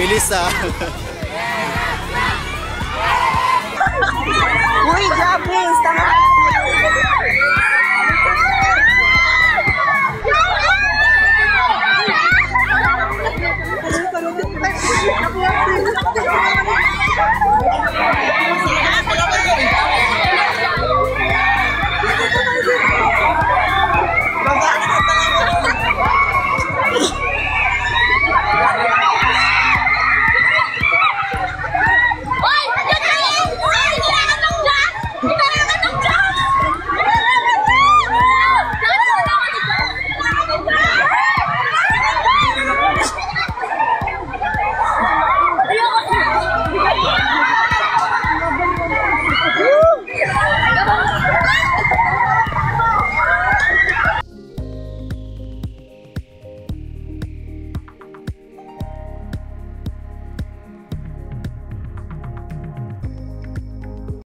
Bilis ah. Uy, grabe.